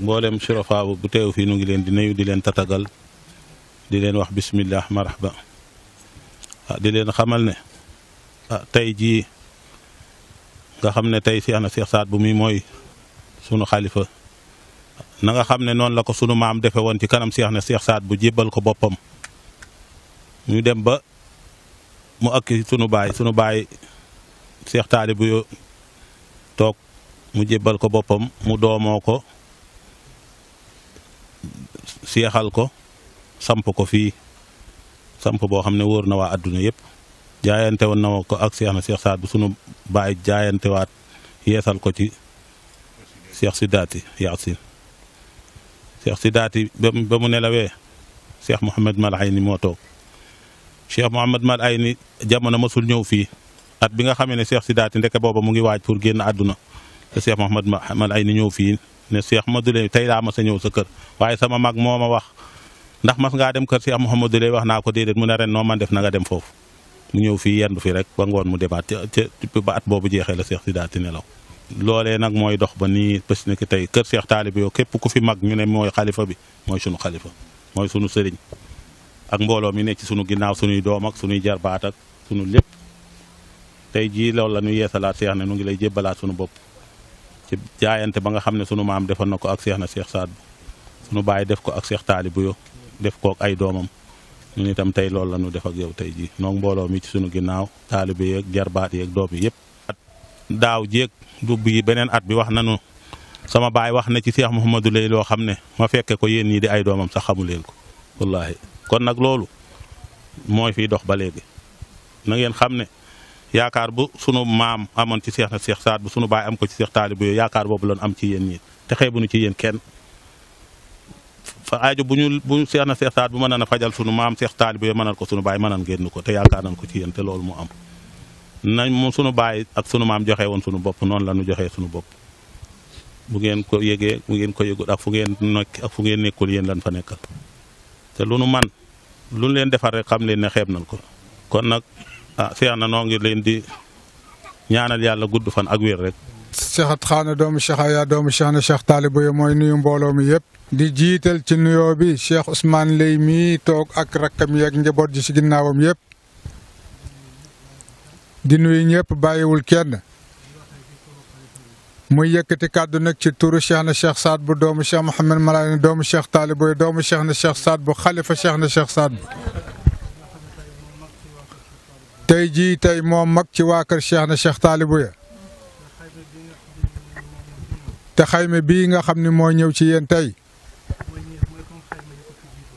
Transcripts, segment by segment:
mboolem surafa bu teew fii nu ngi leen di nuyu di leen tatagal di leen wax bismillah marhaba ah, di leen xamal ne ah, tey jii nga xam ne tey Seex na Seex Saad bu muy mooy sunu xalifa na nga xam ne noonu la ko sunu maam defe woon ci kanam Seex na Seex Saad bu jébbal ko boppam ñu dem ba mu ak sunu baay sunu baay Cheikh Taalibu yo toog mu jébbal ko boppam mu doomoo ko seexal ko samp ko fii samp boo xam ne wóor na waa àdduna yëpp jaayante woon na ko ak Cheikh na Cheikh Saad bu sunu baay jaayantewaat yeesal ko ci Cheikh Sidaati Yaasin Cheikh Sidaati ba mu ba mu nelawee Cheikh Mouhamed Mal Ayni moo toog Cheikh Mouhamed Mal Ayni jamono masul ñëw fii at bi nga xamee ne Cheikh Sidaati ndeke booba mu ngi waaj pour génn àdduna te Cheikh Mouhamed Mal Ayni ñëw fii ne Cheikh Madou Leye tey laa mas a ñëw sa kër waaye sama mag moo ma wax ndax mas ngaa dem kër Cheikh Mouhamadou Leye wax naa ko déedéet mu ne ren noo man def na nga dem foofu. mu ñëw fii yendu fi rek ba ngoon mu demaat ca ca ba at boobu jeexee la Cheikh si daal di nelaw loolee nag mooy dox ba nii bés ni ki tey kër Cheikh Taalib yow képp ku fi mag ñu ne mooy xalifa bi mooy sunu xalifa mooy sunu sëriñ ak mbooloo mi ne ci sunu ginnaaw sunuy doom ak sunuy jarbaat ak sunu lépp tey jii loolu la ñu yeesalaat Cheikh ne nu ngi lay jébbalaat sunu bopp ci jaayante ba nga xam ne sunu maam defoon na ko ak Cheikh na Cheikh Saad bu sunu baay def ko ak Cheikh Taalib yow def kook ay doomam ñu itam tey loolu la ñu def ak yow tey jii noog mbooloo mi ci sunu ginnaaw taalibe yeeg jarbaat yeeg doom yi yëpp. daaw jéeg du bii beneen at bi wax nanu sama baay wax na ci Cheikh Mouhamadou Lay loo xam ne ma fekke ko yéen ñii di ay doomam sax xamu leen ko wallaahi kon nag loolu mooy fiy dox ba léegi na ngeen xam ne yaakaar bu sunu maam amoon ci Cheikh na Cheikh Saad bu sunu baay am ko ci Cheikh Taalib yooyu yaakaar boobu lañ am ci yéen ñii te xeebuñu ci yéen kenn fa aajo bu ñu bu ñu seex na seex saat bu mën a fajal sunu maam seex taalibe yi mënal ko sunu baay mënal ngeen ko te yaakaar nañ ko ci yéen te loolu mu am nañ mu sunu baay ak sunu maam joxe woon sunu bopp noonu la ñu joxee sunu bopp bu ngeen ko yëgee bu ngeen ko yëgul ak fu ngeen nekk ak fu ngeen nekkul yéen lan fa nekkal te lu nu man lu leen defar rek xam leen ne xeeb nañ ko kon nag ah seex na noo ngi leen di ñaanal yàlla gudd fan ak wér rek. Cheikh At Xaana doomu Cheikh Aya doomu Cheikh na Cheikh Talibu yi mooy nuyu mbooloo mi yëpp. di jiital ci nuyoo bi Cheikh Ousmane Lay mii toog ak rakkam yi ak njaboot ji ci ginnaawam yëpp. di nuyu ñëpp bàyyiwul kenn. muy yëkkati kàddu nag ci turu Cheikh na Cheikh Saad bu doomu Cheikh Mouhamed Malaye doomu Cheikh Talibu yi doomu Cheikh na Cheikh Saad bu xalifa Cheikh na Cheikh Saad bu. tey jii tey moo mag ci waa kër Cheikh na Cheikh Taalibu ya te xayma bii nga xam ni moo ñëw ci yéen tey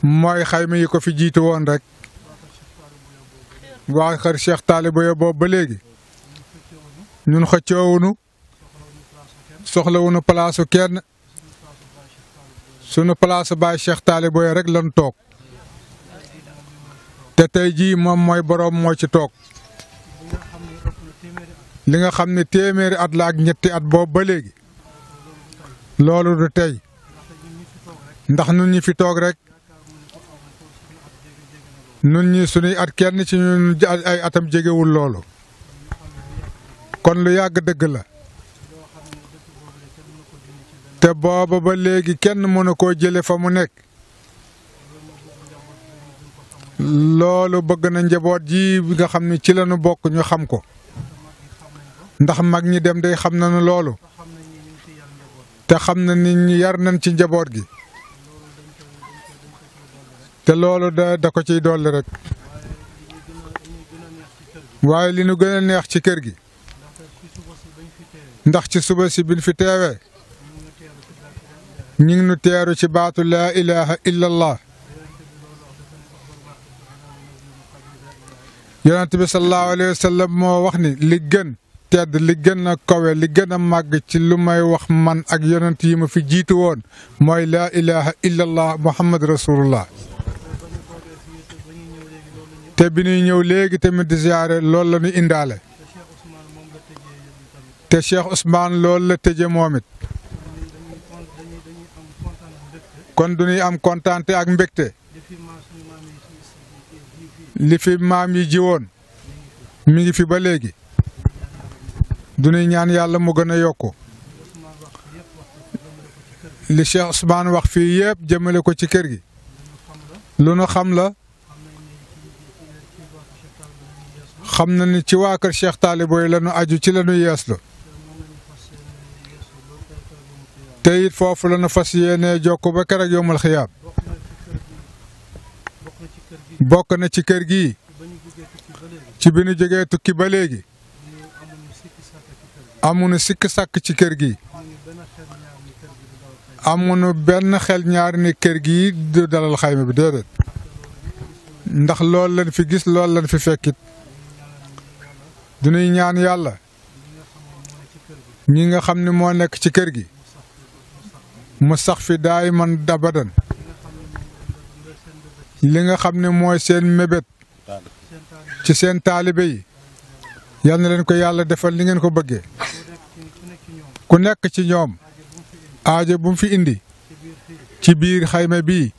mooy xayma yi ko fi jiitu woon rek waa kër Cheikh Taalibu ya boobu ba léegi ñun xëccoowunu soxlawunu palaasu kenn sunu palaasu baay Cheikh Taalib Boye rek lan toog te tey jii moom mooy boroom moo ci toog li nga xam ne téeméeri at la ak ñetti at boobu ba léegi loolu du tey ndax nun ñi fi toog rek nun ñi sunuy at kenn ci ñun ay atam jegewul loolu kon lu yàgg dëgg la te booba ba léegi kenn mënu koo jële fa mu nekk loolu bëgg na njaboot ji nga xam ne ci lañu bokk ñu xam ko ndax mag ñi dem day xam nañu loolu te xam na ni ñu yar nañ ci njaboot gi te loolu da da ko ciy dolli rek waaye li nu gën a neex ci kër gi ndax ci suba si biñ fi teewee ñu ngi nu teeru ci baatu laa ilaha illa allah yonent bi sallallahu alayhi wa sallam moo wax ni li gën tedd li gën a kawe li gën a màgg ci lu may wax man ak yonent yi ma fi jiitu woon mooy laa ilaha illallah muhammad rasulullah te bi ñuy ñëw léegi tamit di ziare loolu la ñu indaale te Cheikh Ousmane loolu la tëje moom it kon du ñuy am kontaante ak mbégte li fi maam yi jiwoon mi ngi fi ba léegi duñuy ñaan yàlla mu gën a yokku li Cheikh Ousmane wax fii yëpp jëmale ko ci kër gi lu nu xam la xam na ni ci waa kër Cheikh Taalibooy la nu aju ci la nu yeeslu te it foofu la nu fas yéenee jokk ba keroog yomal xiyaam bokk na ci kër gi ci bi ñu jógee tukki ba léegi amuñu sikk sàkk ci kër gi amuñu benn xel ñaar ni kër gi du dalal xayma bi déedéet ndax loolu lañ fi gis loolu lañ fi fekkit du ñuy ñaan yàlla ñi nga xam ne moo nekk ci kër gi mu sax fi daay man dabadan li nga xam ne mooy seen mébét ci seen taalibe yi yal na leen ko yàlla defal li ngeen ko bëggee ku nekk ci ñoom aajo bu mu fi indi ci biir xayma bii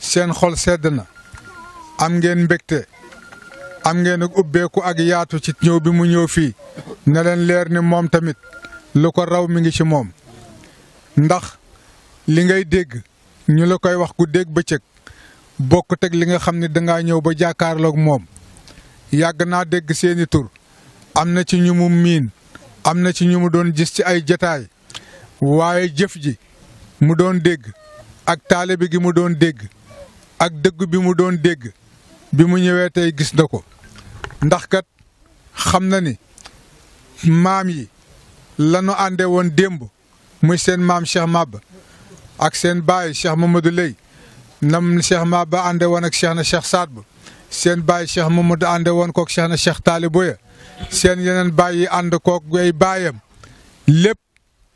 seen xol sedd na am ngeen mbégte am ngeen ak ubbeeku ak yaatu ci ñëw bi mu ñëw fii ne leen leer ni moom tamit lu ko raw mi ngi ci moom ndax li ngay dégg ñu la koy wax ku dégg bëccëg bokk teg li nga xam ne dangaa ñëw ba jàkkaarloog moom yàgg naa dégg seeni tur am na ci ñu mu miin am na ci ñu mu doon gis ci ay jataay waaye jëf ji mu doon dégg ak taalibe gi mu doon dégg ak dëgg bi mu doon dégg bi mu ñëwee tey gis na ko ndax kat xam na ni maam yi lanu ànde woon démb muy seen maam Cheikh Maba ak seen baay Cheikh Mamadou Lay nam Cheikh Maba ànde woon ak Cheikh na Cheikh Saad Ba seen baay Cheikh Mamadou ànde woon kook Cheikh na Cheikh Taaliboya seen yeneen baay yi ànd kook ay baayam lépp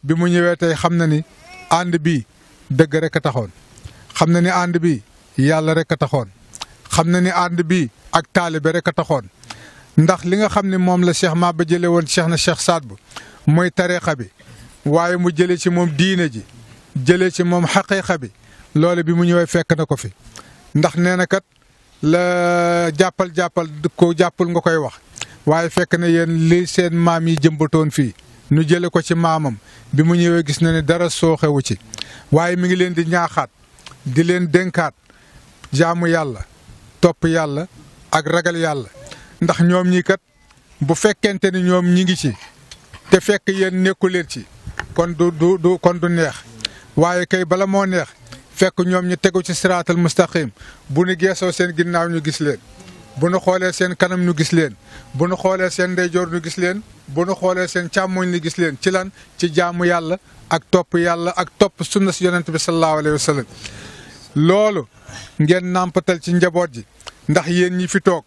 bi mu ñëwee tey xam na ni ànd bi dëgg rek a taxoon xam na ni ànd bi yàlla rek a taxoon xam na ni ànd bi ak taalibe rek a taxoon ndax li nga xam ne moom la Cheikh Maba jëlee woon Cheikh na Cheikh Saad bu mooy tariqa bi waaye mu jëlee ci moom diine ji jëlee ci moom xaqiqa bi loole bi mu ñëwee fekk na ko fi ndax nee na kat la jàppal jàppal ko jàppul nga koy wax waaye fekk na yéen li seen maam yi jëmbatoon fii nu jële ko ci maamam bi mu ñëwee gis na ne dara sooxewu ci waaye mi ngi leen di ñaaxaat di leen dénkaat jaamu yàlla topp yàlla ak ragal yàlla ndax ñoom ñii kat bu fekkente ni ñoom ñi ngi ci te fekk yéen nekku leen ci kon du du du kon du neex waaye kay bala moo neex fekk ñoom ñu tegu ci siraatal mustaqim bu nu geesoo seen ginnaaw ñu gis leen bu nu xoolee seen kanam ñu gis leen bu nu xoolee seen ndeyjoor ñu gis leen bu nu xoolee seen càmmoñ ñu gis leen ci lan ci jaamu yàlla ak topp yàlla ak topp sunna si yonent bi sallallahu alayhi wa sallam loolu ngeen nàmpatal ci njaboot ji ndax yéen ñi fi toog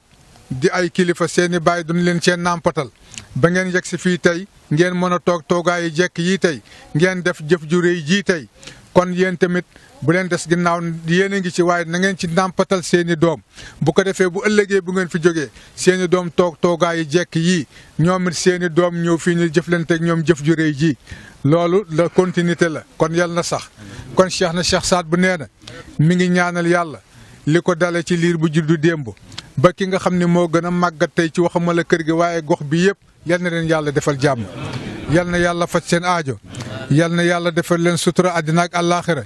di ay kilifa seeni baay duñ leen seen nàmpatal ba ngeen yegg si fii tey ngeen mën a toog toogaayu jekk yii tey ngeen def jëf ju réy jii tey kon yéen tamit bu leen des ginnaaw yéen a ngi ci waaye na ngeen ci nàmpatal seeni doom bu ko defee bu ëllëgee bu ngeen fi jógee seeni doom toog toogaa yi jekk yii ñoom it seeni doom ñëw fii ñu jëflante ak ñoom jëf ju réy ji loolu la continuité la kon yal na sax kon Cheikh na Cheikh Saad bu nee na mi ngi ñaanal yàlla li ko dale ci liir bu juddu démb ba ki nga xam ne moo gën a màggat tey ci waxuma la kër gi waaye gox bi yëpp yal na leen yàlla defal jàmm yal na yàlla faj seen aajo yal na yàlla defal leen sutura àddina ak àllaaxira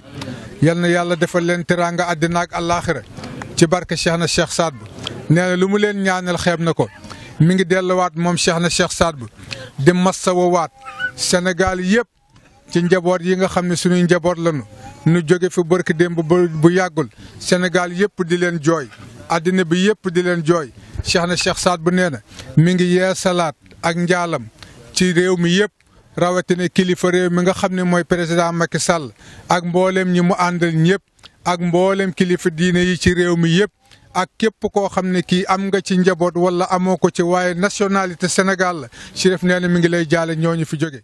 yal na yàlla defal leen teraanga àddina ak àllaaxira ci barke Cheikh na Cheikh Saad Bou nee na lu mu leen ñaanal xeeb na ko mi ngi delluwaat moom Cheikh na Cheikh Saad Bou di massawawaat Sénégal yëpp ci njaboot yi nga xam ne suñuy njaboot lañu nu jóge fi barki démb bu yàggul Sénégal yëpp di leen jooy àddina bi yëpp di leen jooy Cheikh na Cheikh Saad bu nee na mi ngi yee salaat ak njaalam ci réew mi yëpp rawatina kilifa réew mi nga xam ne mooy président Macky Sall ak mboolem ñi mu àndal ñëpp ak mboolem kilifa diine yi ci réew mi yëpp. ak képp koo xam ne kii am nga ci njaboot wala amoo ko ci waaye nationalité Sénégal la Chérif nee na mi ngi lay jaale ñooñu fi jóge